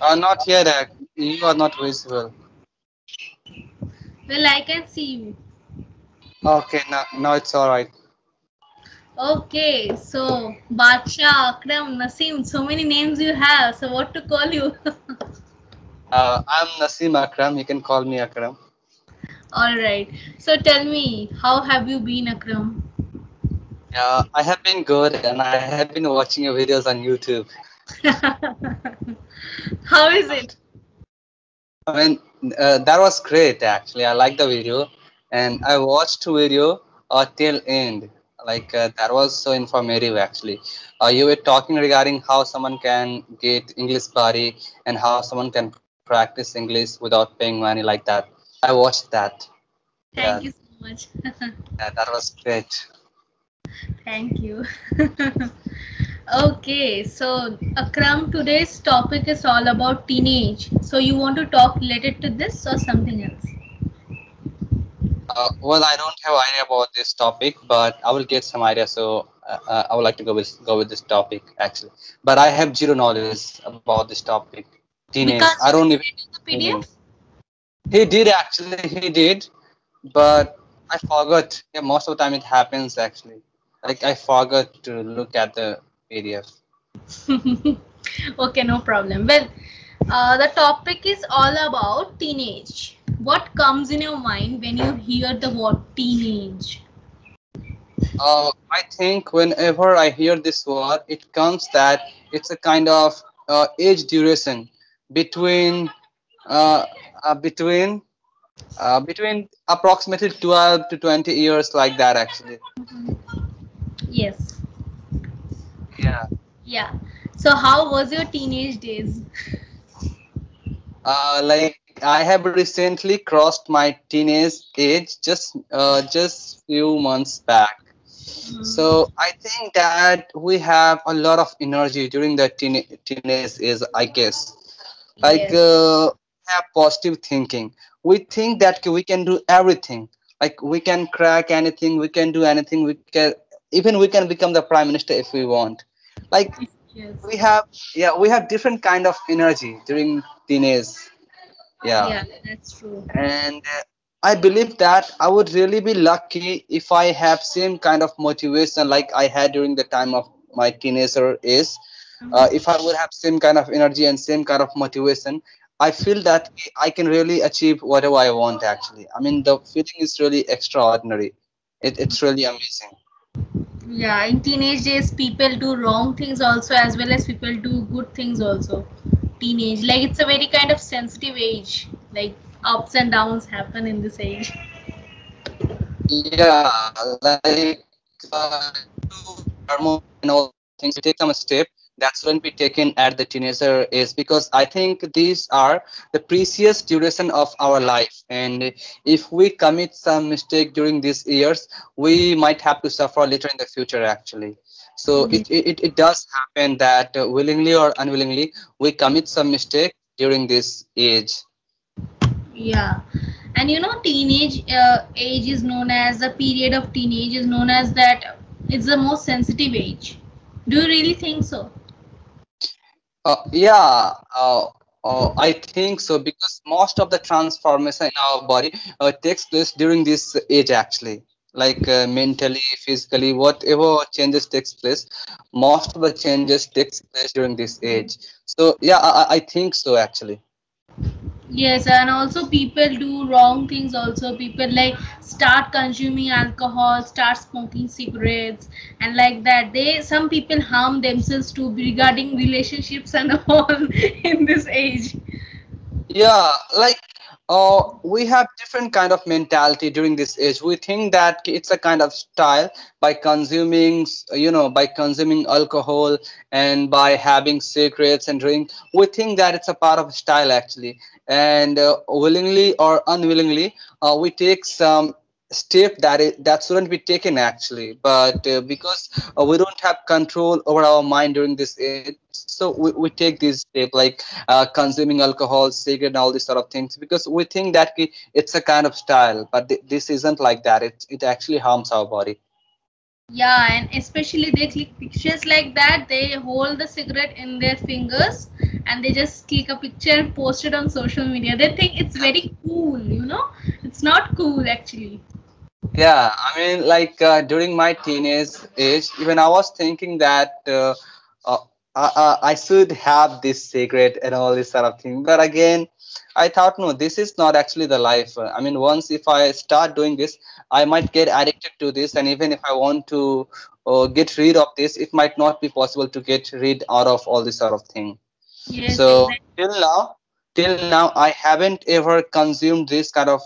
Uh, not yet. uh, You are not visible. Well, I can see you. Okay, now, now it's all right. Okay, so Badsha, Akram, Nasim, so many names you have. So what to call you? Uh, I'm Nasim Akram. You can call me Akram. All right. So tell me, how have you been, Akram? Uh, I have been good and I have been watching your videos on YouTube. how is it? I mean, uh, that was great actually. I like the video and I watched the video uh, till end. Like uh, that was so informative actually. Uh, you were talking regarding how someone can get English body and how someone can practice English without paying money like that. I watched that. Thank Yeah. you so much. Yeah, that was great. Thank you. okay, so Akram, today's topic is all about teenage. So you want to talk related to this or something else? Uh, well, I don't have idea about this topic, but I will get some idea. So uh, uh, I would like to go with go with this topic actually. But I have zero knowledge about this topic. Teenage. Because I don't even. the PDF? He did actually. He did, but I forgot. Yeah, most of the time it happens actually. Like I forgot to look at the PDF. okay, no problem. Well, uh, the topic is all about teenage. What comes in your mind when you hear the word teenage? Uh, I think whenever I hear this word, it comes that it's a kind of uh, age duration between uh, uh, between uh, between approximately 12 to 20 years, like that actually. Yes. Yeah. Yeah. So, how was your teenage days? Uh, like I have recently crossed my teenage age just uh, just few months back. So I think that we have a lot of energy during the teen teenage age, I guess. Like Yes. uh, have positive thinking. We think that we can do everything. Like we can crack anything, we can do anything. We can even we can become the prime minister if we want. Like yes. we have yeah we have different kind of energy during teenage. Yeah Yeah, that's true. and uh, i believe that i would really be lucky if i have same kind of motivation like i had during the time of my teenager is uh, if i would have same kind of energy and same kind of motivation i feel that i can really achieve whatever i want actually i mean the feeling is really extraordinary it, it's really amazing Yeah, in teenage days, people do wrong things also, as well as people do good things also. Teenage, like it's a very kind of sensitive age. Like ups and downs happen in this age. yeah like uh, hormone and all things take some step that's when be taken at the teenager age because i think these are the precious duration of our life. And if we commit some mistake during these years we might have to suffer later in the future actually. So it, it, it does happen that uh, willingly or unwillingly we commit some mistake during this age. Yeah, and you know, teenage uh, age is known as the period of teenage is known as that it's the most sensitive age. Do you really think so? Uh, yeah, uh, uh, I think so because most of the transformation in our body uh, takes place during this age actually. Like uh, mentally, physically, whatever changes takes place, most of the changes takes place during this age. So yeah, I, I- I think so actually. Yes, and also people do wrong things also. People like start consuming alcohol, start smoking cigarettes, and like that. They some people harm themselves too regarding relationships and all in this age. Yeah, like uh, we have different kind of mentality during this age. We think that it's a kind of style by consuming, you know, by consuming alcohol and by having cigarettes and drink. We think that it's a part of style actually, and uh, willingly or unwillingly, uh, we take some step that it, that shouldn't be taken actually. But uh, because uh, we don't have control over our mind during this age, so we, we take this step like uh, consuming alcohol, cigarette, and all these sort of things because we think that it's a kind of style, but th- this isn't like that. It it actually harms our body. Yeah, and especially they click pictures like that. They hold the cigarette in their fingers and they just click a picture and post it on social media. They think it's very cool you know? It's not cool actually. Yeah i mean like uh, during my teenage age even i was thinking that uh, uh, I, I should have this cigarette and all this sort of thing. But again i thought no this is not actually the life. I mean once if i start doing this i might get addicted to this. And even if i want to uh, get rid of this it might not be possible to get rid out of all this sort of thing. Yes so exactly. till now till now i haven't ever consumed this kind of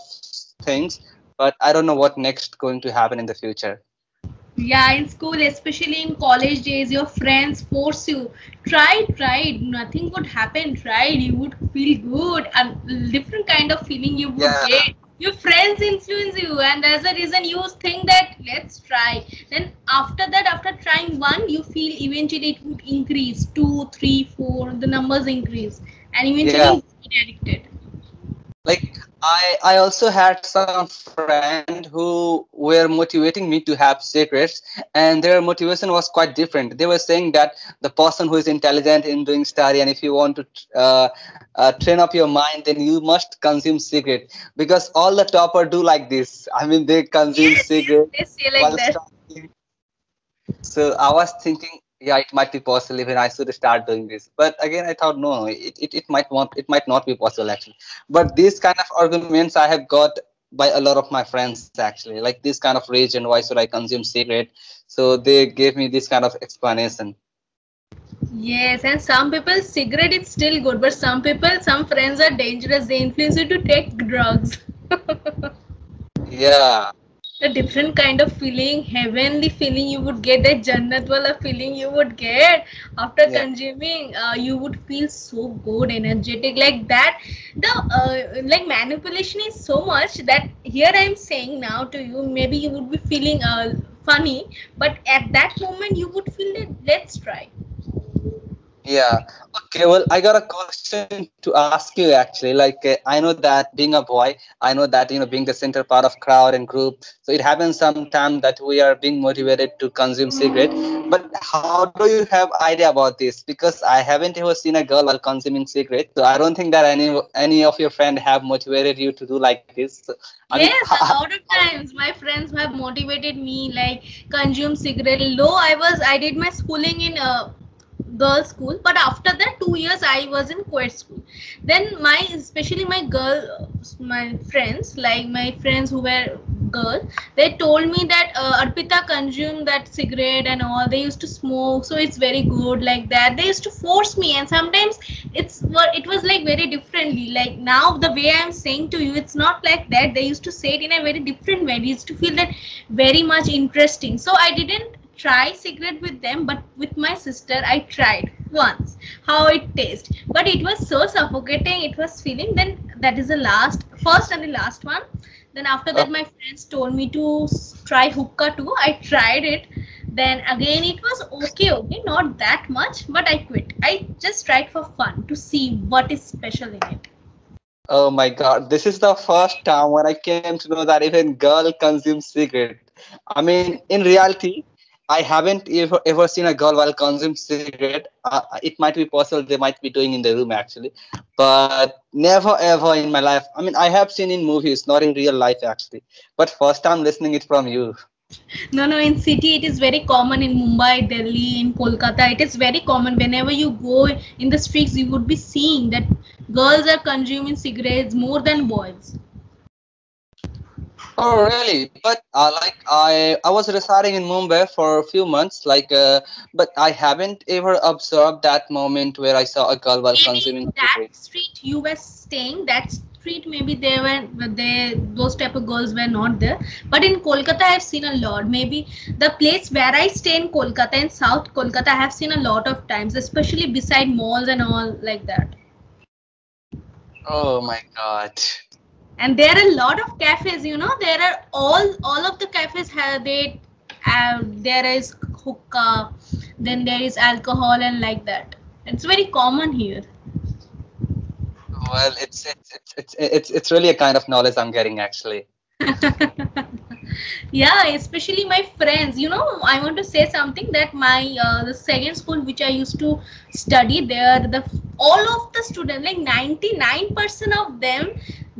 things. But i don't know what next going to happen in the future yeah in school especially in college days your friends force you. Try try. Nothing would happen try you would feel good. And different kind of feeling you would Yeah. get. Your friends influence you and as a reason you think that let's try. Then after that after trying one you feel eventually it would increase. Two three four the numbers increase. And eventually Yeah. you get addicted. Like i i also had some friend who were motivating me to have secrets and their motivation was quite different. They were saying that the person who is intelligent in doing study and if you want to uh, uh, train up your mind then you must consume cigarette because all the topper do like this. I mean they consume yes, cigarette they like while that. studying. So I was thinking, yeah, it might be possible even I should start doing this. But again, I thought no, it, it, it might want it might not be possible actually. But these kind of arguments I have got by a lot of my friends actually, like this kind of region, why should I consume cigarette? So they gave me this kind of explanation. Yes, and some people cigarette is still good, but some people, some friends are dangerous. They influence you to take drugs. Yeah. A different kind of feeling, heavenly feeling you would get, that Jannat wala feeling you would get after Yeah. consuming. Uh, you would feel so good, energetic, like that. The uh, like manipulation is so much that here I am saying now to you, maybe you would be feeling uh, funny, but at that moment you would feel that let's try. Yeah. Okay. Well, I got a question to ask you actually. Like, uh, I know that being a boy, I know that you know being the center part of crowd and group. So it happens sometimes that we are being motivated to consume cigarette. But how do you have idea about this? Because I haven't ever seen a girl while consuming cigarette. So I don't think that any any of your friend have motivated you to do like this. So, I mean, yes, a lot of times my friends have motivated me like consume cigarette. Though I was I did my schooling in a girls school, but after that two years I was in co-ed school. Then my especially my girl my friends like my friends who were girl they told me that uh, Arpita consumed that cigarette and all. They used to smoke so it's very good like that. They used to force me and sometimes it's it was like very differently. Like now the way i'm saying to you it's not like that. They used to say it in a very different way. They used to feel that very much interesting. So i didn't try cigarette with them but with my sister i tried once how it tastes. But it was so suffocating it was feeling then that is the last first and the last one. Then after that oh. my friends told me to try hookah too. I tried it. Then again it was okay okay not that much but i quit. I just tried for fun to see what is special in it. Oh my God, this is the first time when I came to know that even girl consumes cigarette. I mean, in reality, I haven't ever, ever seen a girl while consuming cigarette. Uh, it might be possible they might be doing in the room actually, but never ever in my life. I mean, I have seen in movies, not in real life actually. But first time listening it from you. no no in city it is very common in mumbai delhi in kolkata it is very common whenever you go in the streets you would be seeing that girls are consuming cigarettes more than boys Oh really? But uh, like I I was residing in Mumbai for a few months, like, uh, but I haven't ever observed that moment where I saw a girl while maybe consuming in that cigarette. street you were staying that street maybe they were they those type of girls were not there but in kolkata i have seen a lot maybe the place where i stay in kolkata in south kolkata i have seen a lot of times especially beside malls and all like that Oh my God. And there are a lot of cafes you know. There are all all of the cafes have they uh, there is hookah then there is alcohol and like that. It's very common here. Well, it's it's it's it's it's, it's really a kind of knowledge I'm getting actually. yeah especially my friends. You know i want to say something that my uh, the second school which i used to study there the all of the students like 99% of them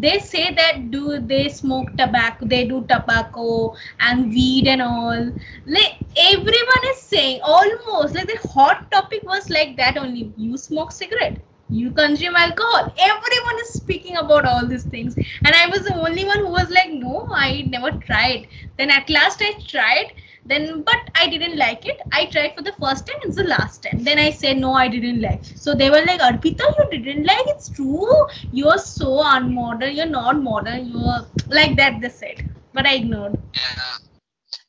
they say that do they smoke tobacco? They do tobacco and weed and all. Like everyone is saying almost like the hot topic was like that only. You smoke cigarette. You consume alcohol. Everyone is speaking about all these things. And i was the only one who was like no i never tried. Then at last i tried then but i didn't like it. I tried for the first time it's the last time. Then i said no i didn't like. So they were like arpita you didn't like? It's true. You're so unmodern. You're not modern. You're like that they said. But i ignored.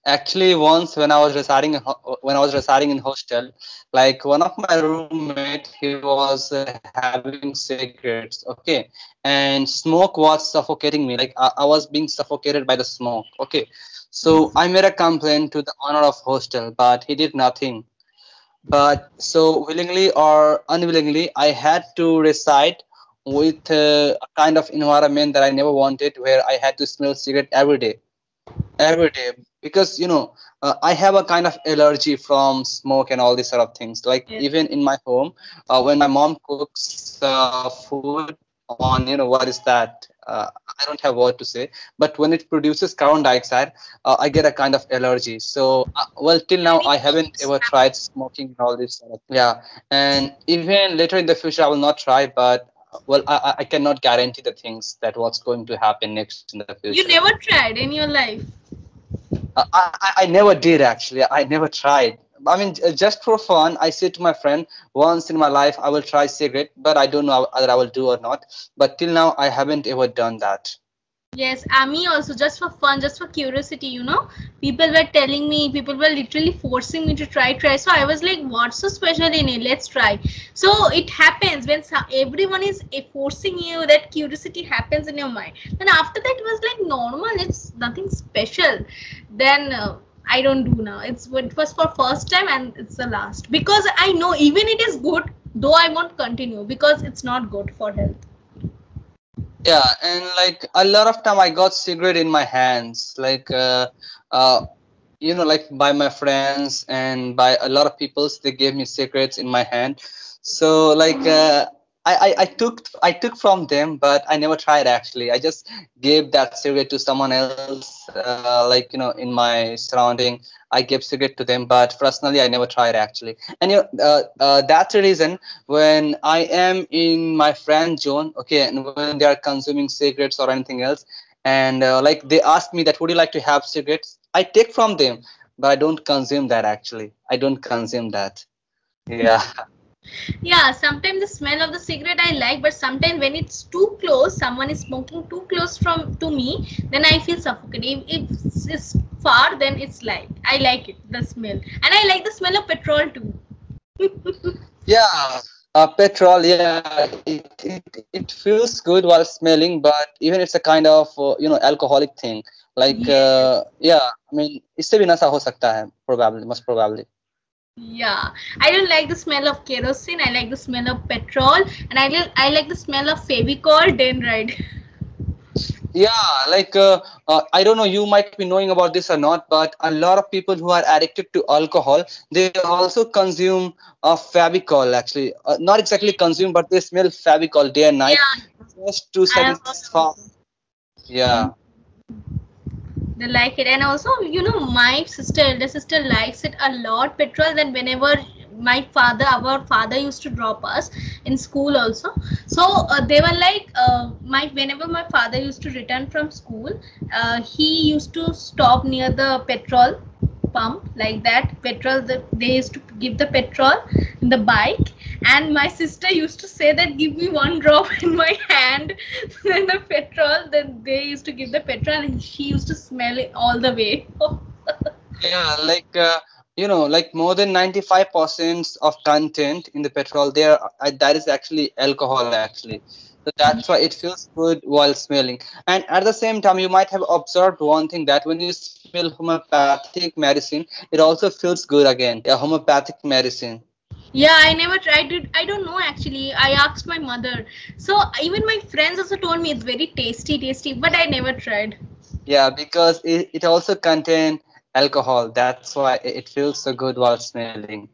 Actually once when i was residing when i was residing in hostel like one of my roommate he was uh, having cigarettes okay? And smoke was suffocating me. Like I, I was being suffocated by the smoke okay so I made a complaint to the owner of hostel, but he did nothing. But so willingly or unwillingly, I had to reside with uh, a kind of environment that I never wanted, where I had to smell cigarette every day, every day, because you know uh, I have a kind of allergy from smoke and all these sort of things. Like yeah. even in my home, uh, when my mom cooks uh, food on you know what is that uh, I don't have what to say, but when it produces carbon dioxide, uh, I get a kind of allergy. So, uh, well, till now I haven't ever tried smoking and all this. Sort of, yeah, and even later in the future I will not try, but well, I, I cannot guarantee the things that what's going to happen next in the future. You never tried in your life. Uh, I, I never did actually. I never tried. I mean, just for fun, I said to my friend, once in my life, I will try cigarette, but I don't know whether I will do or not. But till now, I haven't ever done that. Yes, uh, me also, just for fun, just for curiosity, you know. People were telling me, people were literally forcing me to try, try. So I was like, what's so special in it? Let's try. So it happens when everyone is eh, forcing you, that curiosity happens in your mind. Then after that, it was like normal, it's nothing special. Then. Uh, I don't do now. It's it was for first time and it's the last because I know even it is good, though I won't continue because it's not good for health. Yeah, and like a lot of time I got cigarette in my hands, like uh, uh, you know, like by my friends and by a lot of people, they gave me cigarettes in my hand. So like. Uh, I, I, took I took from them, but I never tried actually. I just gave that cigarette to someone else, uh, like you know, in my surrounding. I gave cigarette to them, but personally, I never tried actually. And you know, uh, uh, that's the reason when I am in my friend zone, okay, and when they are consuming cigarettes or anything else, and uh, like they ask me that, would you like to have cigarettes? I take from them, but I don't consume that actually. I don't consume that. Yeah. Yeah, sometimes the smell of the cigarette I like, but sometimes when it's too close, someone is smoking too close from to me, then I feel suffocated. If, if it's far, then it's like I like it, the smell, and I like the smell of petrol too. yeah, uh, petrol. Yeah, it, it it feels good while smelling, but even it's a kind of uh, you know alcoholic thing. Like yeah. Uh, yeah, I mean, इससे भी नशा हो सकता है, probably, most probably. Yeah, I don't like the smell of kerosene. I like the smell of petrol, and I like I like the smell of Fevicol Dendrite. yeah, like uh, uh, I don't know, you might be knowing about this or not, but a lot of people who are addicted to alcohol, they also consume uh, Fevicol. Actually, uh, not exactly consume, but they smell Fevicol day and night yeah. just to satisfy. Yeah they like it. And also you know my sister elder sister likes it a lot petrol then whenever my father our father used to drop us in school also. So uh, they were like uh, my whenever my father used to return from school uh, he used to stop near the petrol pump like that petrol the, they used to give the petrol in the bike. And my sister used to say that give me one drop in my hand. Then the petrol then they used to give the petrol and she used to smell it all the way. Yeah like uh, you know like more than 95% of content in the petrol there uh, that is actually alcohol actually so that's why it feels good while smelling. And at the same time, you might have observed one thing that when you smell homeopathic medicine, it also feels good again. Yeah, homeopathic medicine. Yeah, I never tried it. I don't know actually. I asked my mother. So even my friends also told me it's very tasty, tasty, but I never tried. Yeah, because it, it also contains alcohol. That's why it feels so good while smelling.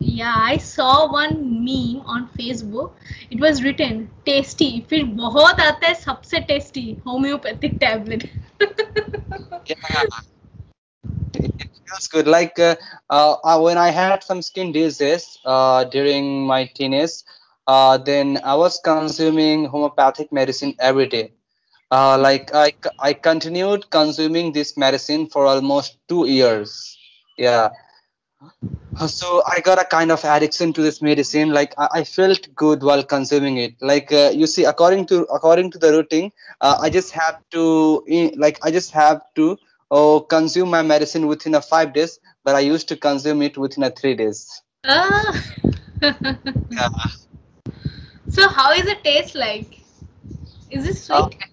Yeah, I saw one meme on Facebook. It was written tasty. फिर बहुत आता है सबसे tasty homeopathic tablet. Yeah, it feels good. Like uh, uh, uh, when I had some skin disease uh, during my teenage, uh, then I was consuming homeopathic medicine every day. Uh, like I, c- I continued consuming this medicine for almost two years. Yeah. Uh, So I got a kind of addiction to this medicine. Like I, I felt good while consuming it. Like uh, you see, according to according to the routine, uh, I just have to like I just have to oh, consume my medicine within a five days, but I used to consume it within a three days. Ah. Yeah. so how is it taste like? Is it Uh, sweet?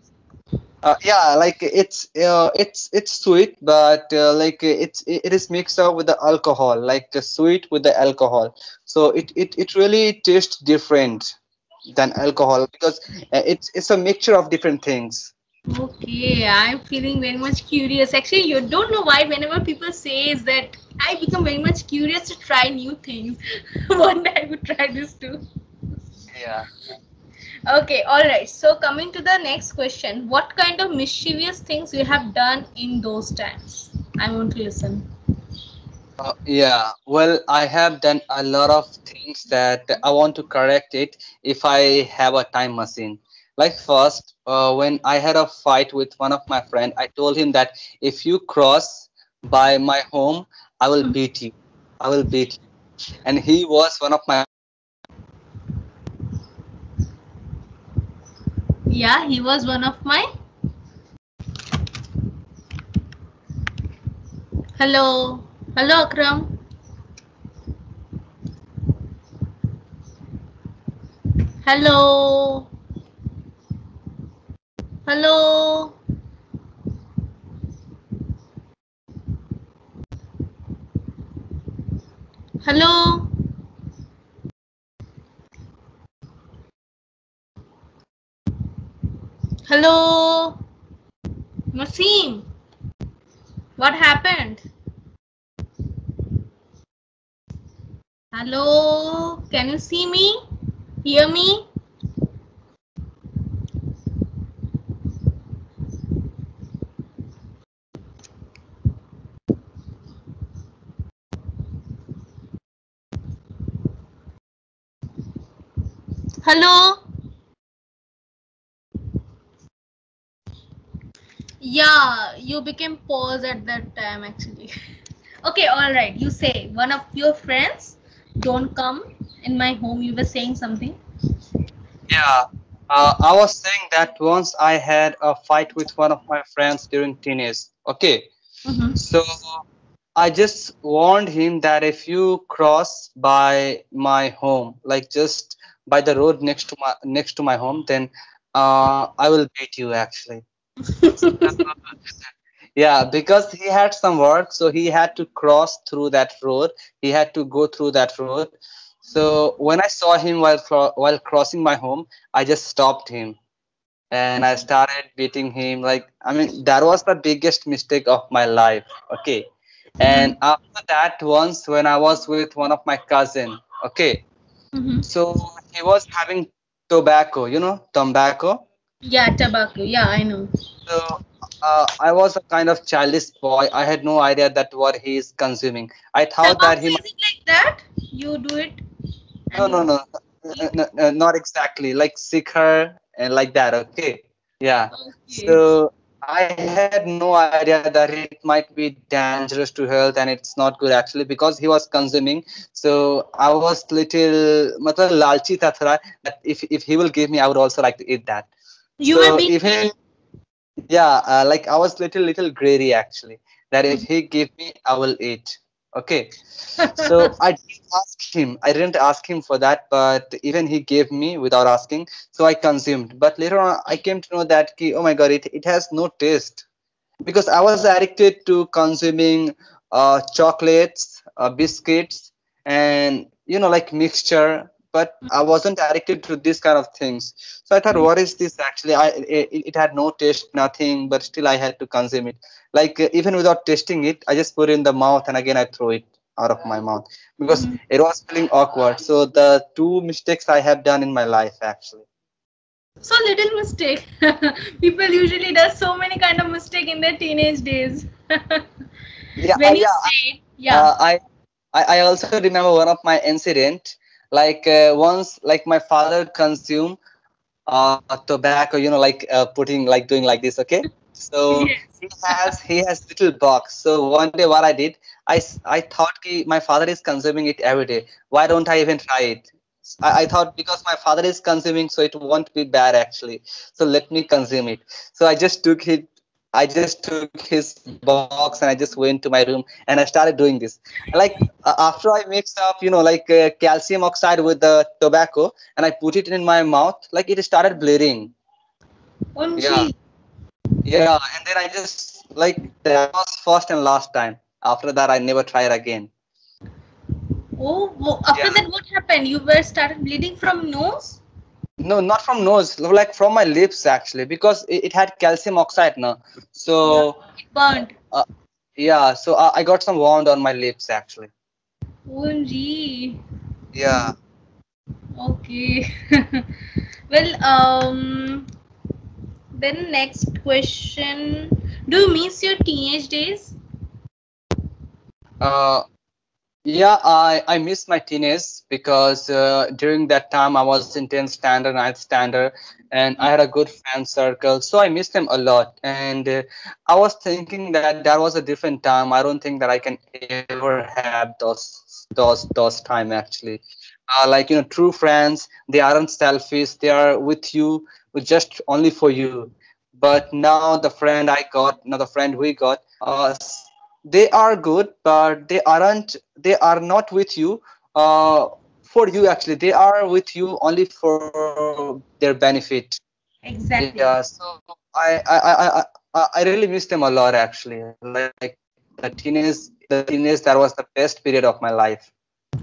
Uh, yeah, like it's uh, it's it's sweet, but uh, like it's it is mixed up with the alcohol, like the sweet with the alcohol. So it it, it really tastes different than alcohol because uh, it's it's a mixture of different things. Okay, I'm feeling very much curious. Actually, you don't know why whenever people say is that I become very much curious to try new things. One day I would try this too. Yeah. Okay, all right. So coming to the next question, what kind of mischievous things you have done in those times? I want to listen. Uh, yeah, well, I have done a lot of things that I want to correct it if I have a time machine. Like first, uh, when I had a fight with one of my friend, I told him that if you cross by my home, I will beat you. I will beat you. And he was one of my Yeah, he was one of my. Hello, hello, Akram. Hello, hello. Hello. Hello. Naseem. What happened? Hello. Can you see me? Hear me? Hello. Yeah, you became pause at that time actually. okay, all right. You say one of your friends don't come in my home. You were saying something. yeah. Uh, I was saying that once I had a fight with one of my friends during teenage. Okay. Mm-hmm. So I just warned him that if you cross by my home, like just by the road next to my next to my home, then uh, I will beat you actually. Yeah, because he had some work, so he had to cross through that road. He had to go through that road. So when I saw him while while crossing my home, I just stopped him and I started beating him. Like I mean, that was the biggest mistake of my life. Okay, and after that, once when I was with one of my cousin, okay, Mm-hmm. so he was having tobacco, you know, tobacco. Yeah, tobacco. Yeah, I know. So uh, I was a kind of childish boy. I had no idea that what he is consuming. I thought that he is it like that? You do it no, no, no, no, no, no, not exactly like Sikher and like that. Okay, yeah. okay. So I had no idea that it might be dangerous to health and it's not good actually because he was consuming. So I was little, matlab lalchi tha thoda, that if if he will give me, I would also like to eat that. You were So being even yeah uh, like i was little little greedy actually. That if he give me i will eat okay. So i didn't ask him. I didn't ask him for that but even he gave me without asking so i consumed. But later on i came to know that ki, oh my god it, it has no taste. Because i was addicted to consuming uh, chocolates uh, biscuits and you know like mixture but i wasn't addicted to this kind of things so I thought, what is this actually? I it, it had no taste, nothing, but still I had to consume it. Like uh, even without tasting it, I just put it in the mouth and again I throw it out of my mouth because Mhm. it was feeling awkward. So the two mistakes I have done in my life actually. So little mistake. People usually does so many kind of mistake in their teenage days. Yeah, when uh, you yeah. say, yeah. Uh, I, I I also remember one of my incident. Like uh, once, like my father consume uh, tobacco. You know, like uh, putting like doing like this. Okay, so yes. he has he has little box. So one day, what I did, i i thought ki my father is consuming it every day. Why don't I even try it? I, I thought because my father is consuming, so it won't be bad actually. So let me consume it. So I just took it. I just took his box and I just went to my room and I started doing this. Like uh, after I mixed up, you know, like uh, calcium oxide with the tobacco and I put it in my mouth, like it started bleeding. Yeah. Yeah, and then I just like that was first and last time. After that, I never tried again. Oh, after Yeah. that, what happened? You were started bleeding from nose? No, not from nose, like from my lips actually, because it, it had calcium oxide now. So It burned. yeah, so I, I got some wound on my lips actually. OMG. Yeah. Okay. well, um, then next question. Do you miss your teenage days? Uh, yeah, I, I miss my teenage because uh, during that time I was in 10th standard, 9th standard, and I had a good fan circle. So I miss them a lot. And uh, I was thinking that that was a different time. I don't think that I can ever have those those those time actually. Uh, like you know, true friends, they aren't selfish. They are with you, just only for you. But now the friend I got, now the friend we got, uh, they are good but they aren't they are not with you uh, for you actually. They are with you only for their benefit. Exactly. yeah so i i i i, I really miss them a lot actually. Like the teenage the teenage that was the best period of my life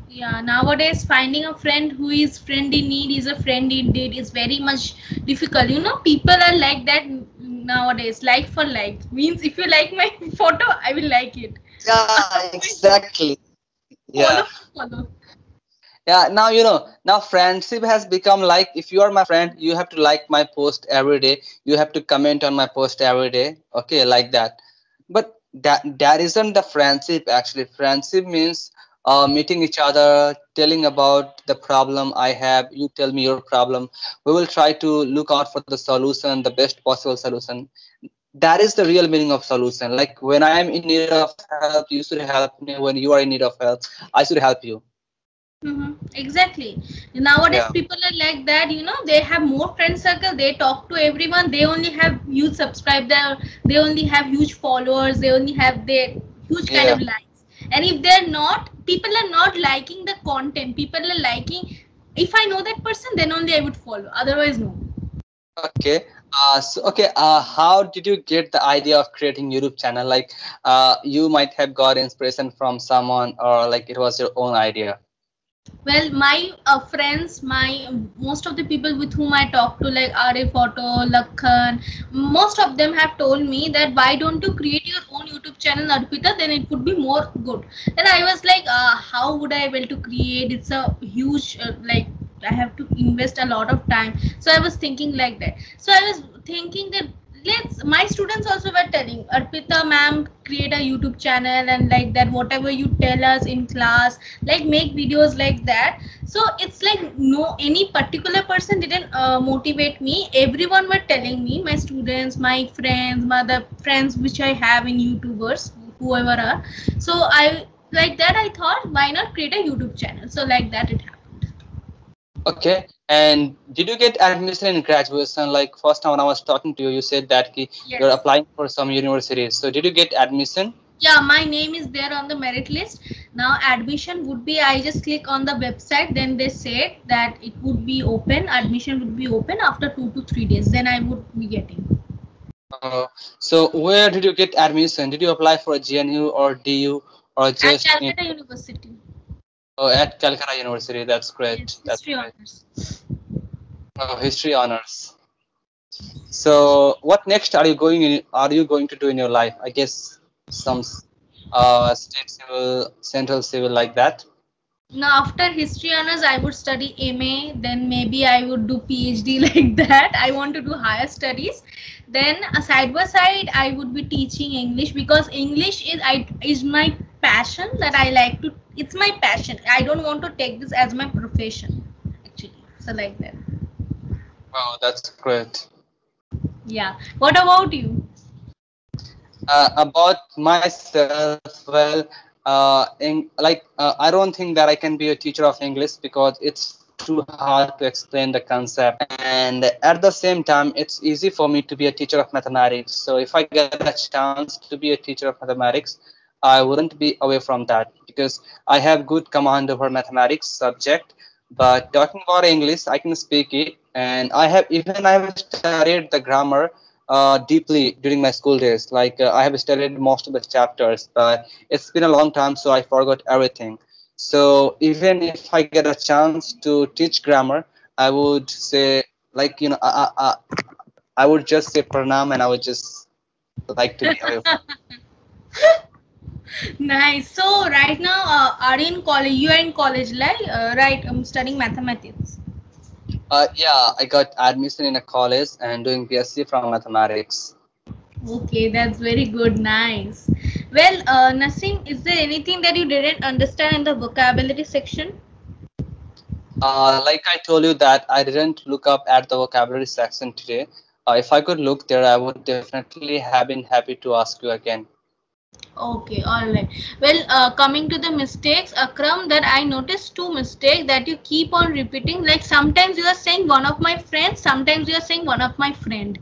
Yeah, nowadays finding a friend who is friend in need is a friend indeed is very much difficult. You know, people are like that nowadays, like for like. Means if you like my photo, I will like it. yeah exactly yeah Follow, follow. yeah now you know now friendship has become like if you are my friend you have to like my post every day you have to comment on my post every day okay like that but that that isn't the friendship actually friendship means uh, meeting each other telling about the problem i have you tell me your problem we will try to look out for the solution the best possible solution that is the real meaning of solution like when i am in need of help you should help me when you are in need of help i should help you hmm Exactly. Nowadays, Yeah. people are like that. You know, they have more friend circle. They talk to everyone. They only have huge subscriber. They only have huge followers. They only have their huge kind Yeah. of likes. And if they're not, people are not liking the content. People are liking. If I know that person, then only I would follow. Otherwise, no. Okay. Uh, so okay. Uh, how did you get the idea of creating YouTube channel? Like, uh, you might have got inspiration from someone, or like it was your own idea. Well, my uh, friends, my most of the people with whom I talk to, like Arif Photo, Lakhan, most of them have told me that why don't you create your own YouTube channel, Arpita? Then it would be more good. And I was like, uh, how would I able to create? It's a huge uh, like I have to invest a lot of time. So I was thinking like that. So I was thinking that let's my students also were telling arpita ma'am create a youtube channel and like that whatever you tell us in class like make videos like that. So it's like no any particular person didn't uh, motivate me. Everyone were telling me my students my friends my the friends which i have in youtubers whoever are. So i like that i thought why not create a youtube channel? So like that it happened. Okay. And did you get admission in graduation? Like first time when I was talking to you, you said that Yes. you're applying for some universities. So did you get admission? yeah my name is there on the merit list now admission would be i just click on the website then they said that it would be open admission would be open after two to three days then i would be getting Uh, so where did you get admission? Did you apply for a JNU or DU or at just in, calcutta university oh, at Calcutta University? That's great. yes, That's great. honors History honors. So, what next are you going in, are you going to do in your life? I guess some. uh, state civil, central civil, like that. Now, after history honors, I would study MA. Then maybe I would do PhD like that. I want to do higher studies. Then uh, side by side, I would be teaching English because English is I is my passion that I like to. It's my passion. I don't want to take this as my profession, actually. So like that. Wow, that's great. Yeah. What about you? Uh, about myself, well, uh, in, like uh, I don't think that I can be a teacher of English because it's too hard to explain the concept, and at the same time, it's easy for me to be a teacher of mathematics. So if I get a chance to be a teacher of mathematics, I wouldn't be away from that because I have good command over mathematics subject. But talking about English, I can speak it, and I have even I have studied the grammar uh, deeply during my school days. Like uh, I have studied most of the chapters, but it's been a long time, so I forgot everything. So even if I get a chance to teach grammar, I would say like you know I, I, I would just say pranam, and I would just like to be away nice. So right now, uh, are you in college? You are in college, like uh, right? I'm studying mathematics. Uh, yeah, I got admission in a college and doing BSc from mathematics. Okay, that's very good. Nice. Well, uh, Nasim, is there anything that you didn't understand in the vocabulary section? Uh, like I told you that I didn't look up at the vocabulary section today. Uh, if I could look there, I would definitely have been happy to ask you again. Okay, all right. Well, uh, coming to the mistakes, Akram, that I noticed two mistakes that you keep on repeating. Like sometimes you are saying one of my friends, sometimes you are saying one of my friend.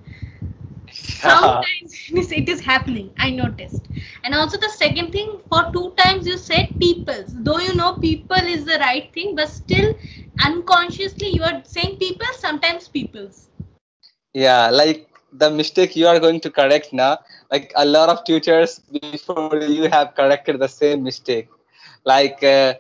Sometimes it is happening. I noticed. And also the second thing, for two times you said peoples. Though you know people is the right thing, but still unconsciously you are saying people, sometimes peoples. Yeah, like the mistake you are going to correct now like a lot of tutors before you have corrected the same mistake like uh,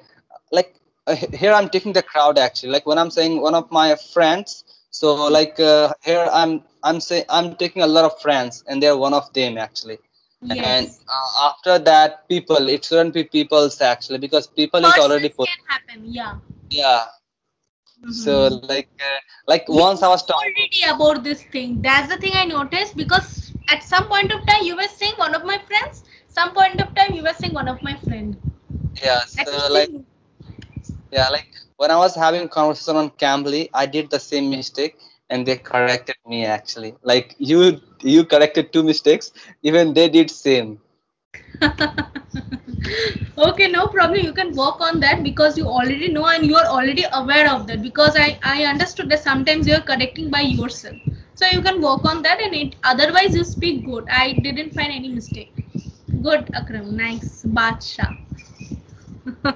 like uh, here i'm taking the crowd actually like when i'm saying one of my friends so like uh, here i'm i'm saying i'm taking a lot of friends and they're one of them actually Yes. and uh, after that people it shouldn't be people's actually because people is already Persons put can happen. Yeah. yeah so Mhm. like uh, like once i was talking already about this thing. That's the thing I noticed because at some point of time you were saying one of my friends, some point of time you were saying one of my friend. yeah so like Yeah, like when I was having conversation on Cambly, I did the same mistake and they corrected me actually. Like you you corrected two mistakes, even they did same. okay, no problem. You can work on that because you already know and you are already aware of that. Because I I understood that sometimes you are correcting by yourself, so you can work on that. And it otherwise you speak good. I didn't find any mistake. Good, Akram. Nice, Badsha.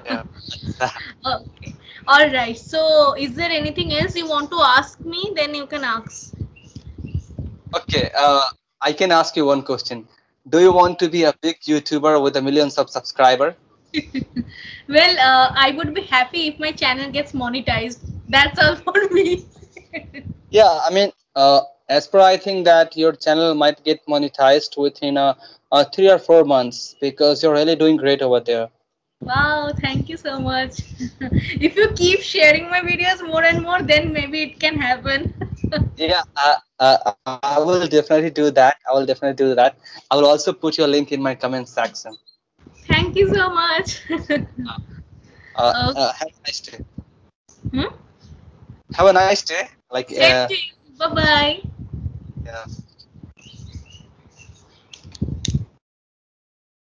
Yeah. Okay. All right. So, is there anything else you want to ask me? Then you can ask. okay, uh, I can ask you one question. Do you want to be a big YouTuber with a millions of subscriber? well, uh, I would be happy if my channel gets monetized. That's all for me. Yeah, I mean, uh, as per I think that your channel might get monetized within uh, uh, three or four months because you're really doing great over there. wow, thank you so much. if you keep sharing my videos more and more, then maybe it can happen. Yeah, uh, uh, I will definitely do that. I will definitely do that. I will also put your link in my comment section. thank you so much. Uh, Okay. uh, have a nice day. hmm? Have a nice day. Like, Same uh, to you. Bye bye. yeah.